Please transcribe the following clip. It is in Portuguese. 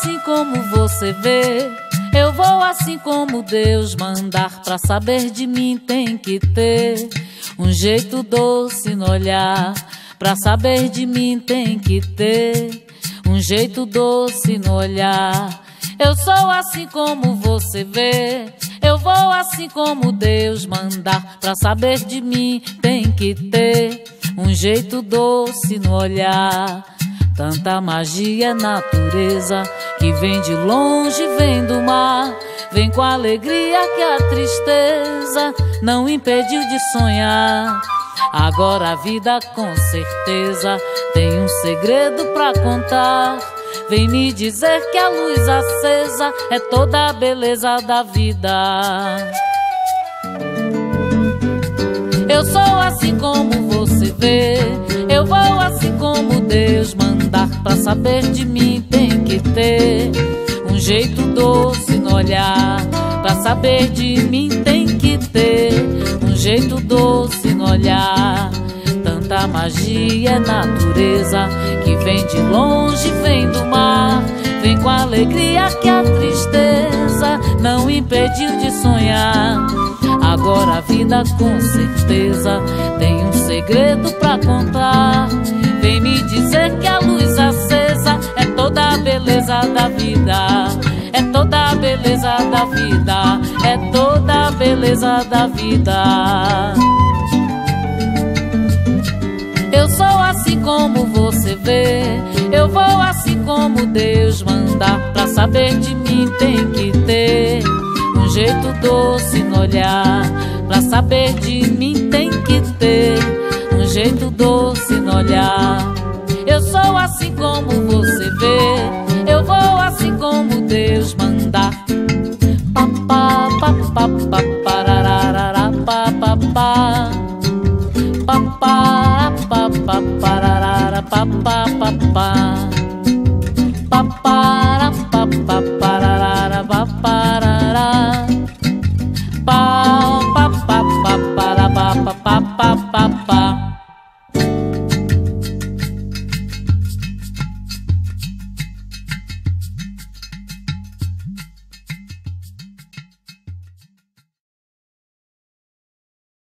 assim como você vê. Eu vou assim como Deus mandar. Pra saber de mim tem que ter um jeito doce no olhar. Pra saber de mim tem que ter um jeito doce no olhar. Eu sou assim como você vê. Eu vou assim como Deus mandar. Pra saber de mim tem que ter um jeito doce no olhar. Tanta magia é natureza que vem de longe, vem do mar. Vem com a alegria que a tristeza não impediu de sonhar. Agora a vida com certeza tem um segredo pra contar. Vem me dizer que a luz acesa é toda a beleza da vida. Eu sou assim como você vê. Pra saber de mim tem que ter um jeito doce no olhar. Pra saber de mim tem que ter um jeito doce no olhar. Tanta magia é natureza que vem de longe, vem do mar. Vem com a alegria que a tristeza não impediu de sonhar. Agora a vida com certeza tem um segredo pra contar. Beleza da vida. É toda a beleza da vida. É toda a beleza da vida. Eu sou assim como você vê. Eu vou assim como Deus mandar. Pra saber de mim tem que ter um jeito doce no olhar. Pra saber de mim tem que ter um jeito doce no olhar. pa pa pa pa pa pa ra ra pa pa pa pa.